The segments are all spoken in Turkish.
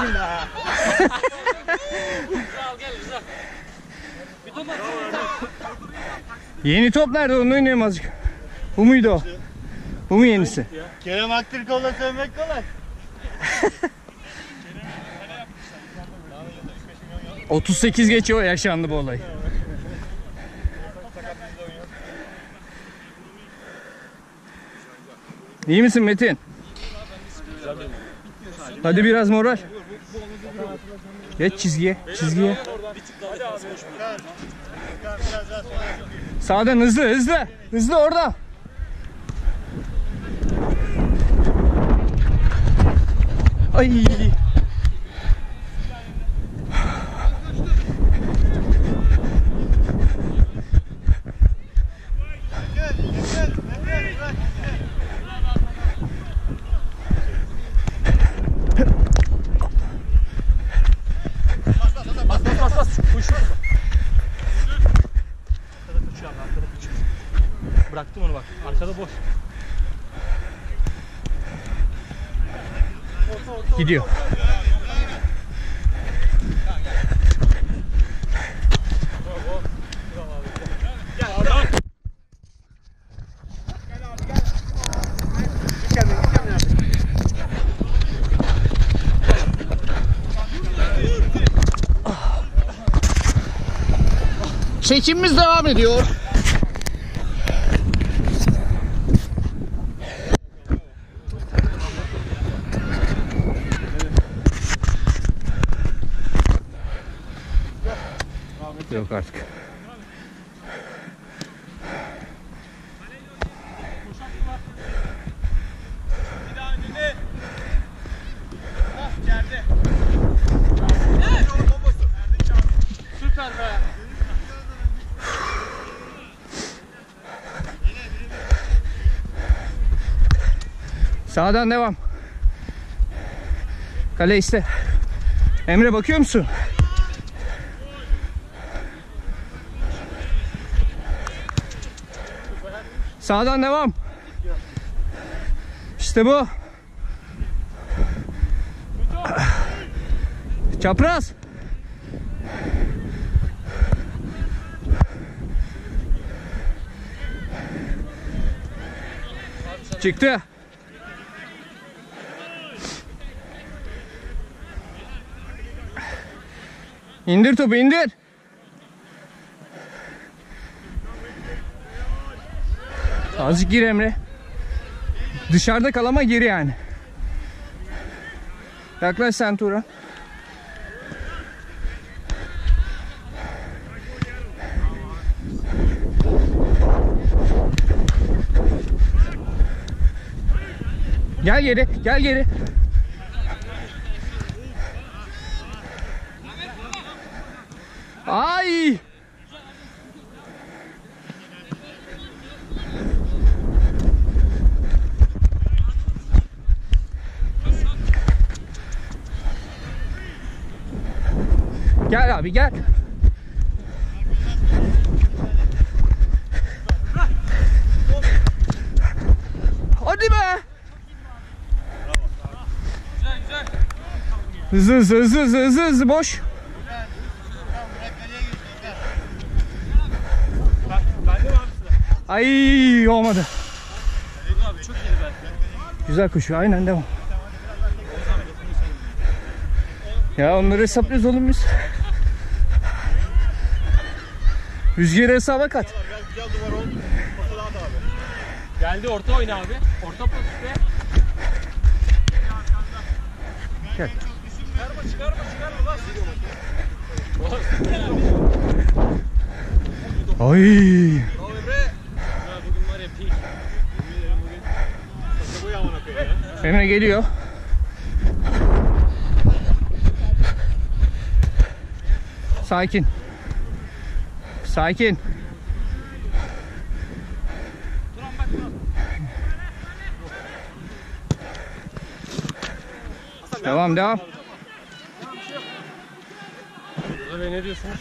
bakayım da. Yeni top nerede? Onu oynayayım azıcık. Bu muydu o? Bu mu yenisi? Kerem Aktürkoğlu'na sövmek kolay. 38 geçiyor yaşandı bu olay. İyi misin Metin? Hadi biraz moral. Geç çizgiye, çizgiye. Sağdan hızlı, hızlı. Hızlı orada. Ay. Arkada boş. Gidiyor. Çekimimiz devam ediyor. Yok artık. Sağdan devam. Kale iste. Emre bakıyor musun? Sağdan devam. İşte bu. Çapraz. Çıktı. İndir topu indir. Azıcık gir Emre. Dışarıda kal ama gir yani. Yaklaş sen Turan. Gel geri, gel geri. Ay! Gel abi gel. Hadi be. Hızlı hızlı hızlı hızlı hızlı hızlı boş. Ay olmadı. Güzel koşuyor aynen devam. Ya onları hesaplıyoruz oğlum biz. Rüzgarı hesaba kat. Güzel duvar oldu. Pası abi. Geldi orta oyna abi. Orta pas be. Gel. Çıkarma çıkarma çıkarma lan. Ay. Emre. Ya bugün var ya peak. Pası bu yamana koyuyor ya. Emre geliyor. Sakin. Sakin. Devam devam. Abi ne diyorsunuz?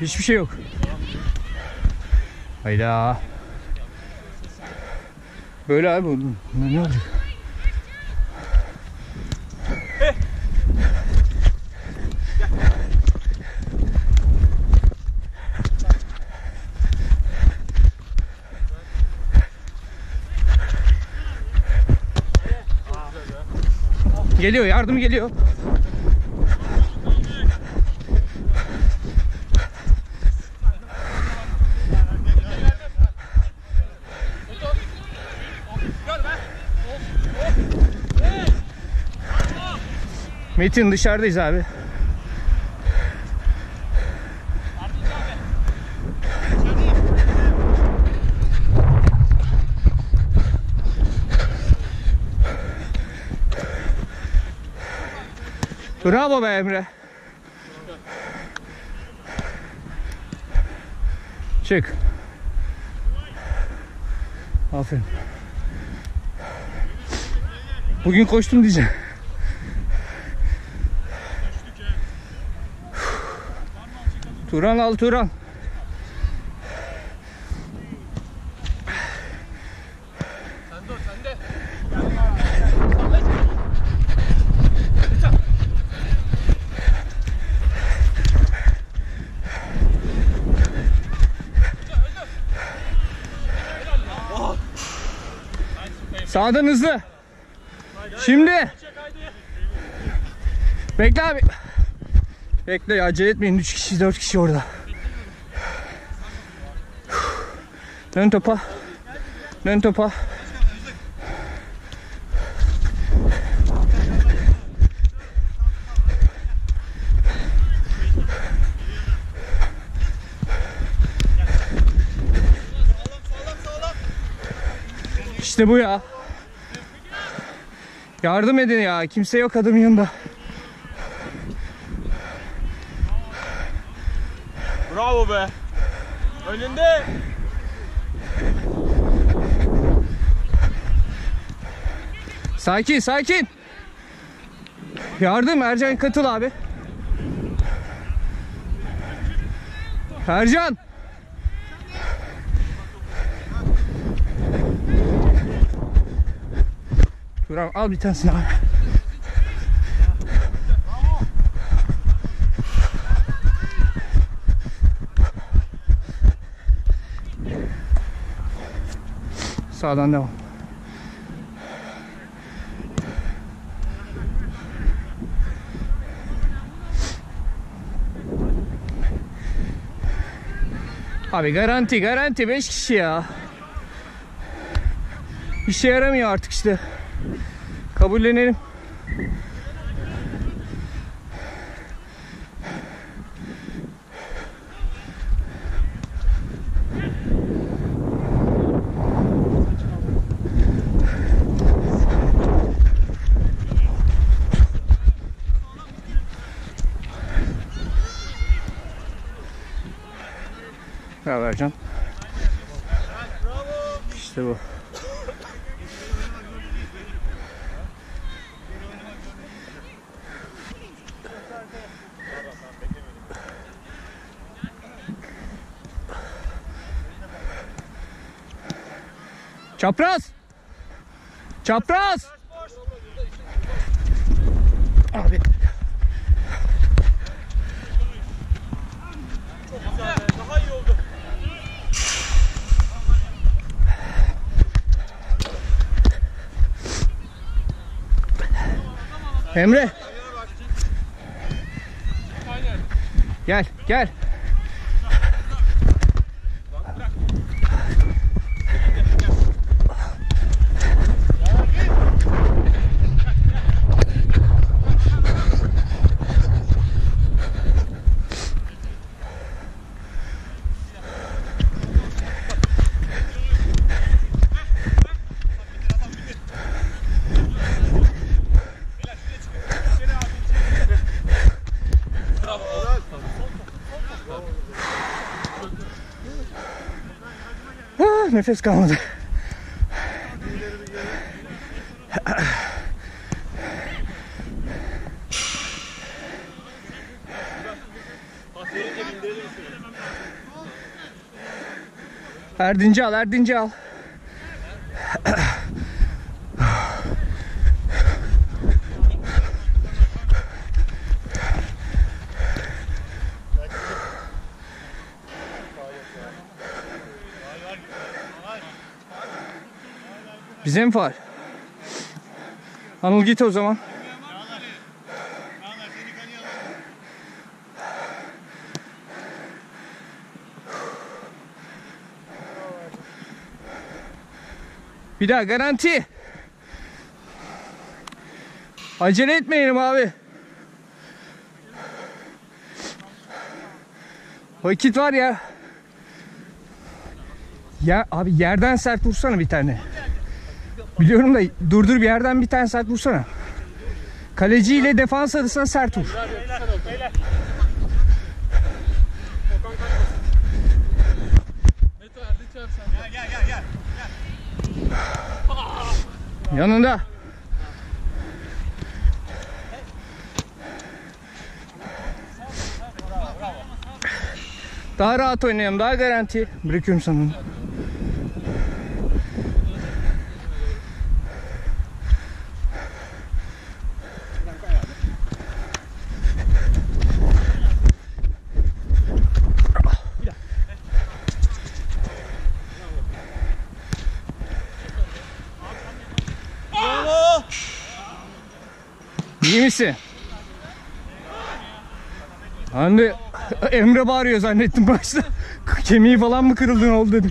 Hiçbir şey yok. Hayda. Böyle abi ne olacak? Geliyor yardım geliyor. Metin dışarıdayız abi. Bravo be Emre. Çık. Aferin. Bugün koştum diyeceğim. Turan al Turan. Sende o sende. Sağdan hızlı. Şimdi. Bekle abi. Bekle acele etmeyin. 3 kişi 4 kişi orada. Dön topa. Dön topa. İşte bu ya. Yardım edin ya. Kimse yok adamın yanında. Bravo be. Önünde. Sakin sakin. Yardım Ercan katıl abi. Ercan. Turan al bir tanesini abi. Sağdan devam. Abi garanti garanti 5 kişi ya. İşe yaramıyor artık işte. Kabullenelim. Bravo Ercan. İşte bu. Çapraz. Çapraz. Abi. Daha iyi oldu. Emre. Gel, gel. Nefes kalmadı. Erdinci al, Erdinci al. Bize mi far? Anıl git o zaman. Bir daha garanti. Acele etmeyelim abi. Vakit var ya. Ya abi yerden sert vursana bir tane. Biliyorum da durdur bir yerden bir tane sert vursana. Kaleci ile defans arasında sert vur. Yanında. Daha rahat oynayalım, daha garanti. Bırakıyorum sana. İyi misin? De Emre bağırıyor zannettim başta. Kemiği falan mı kırıldı ne oldu dedim.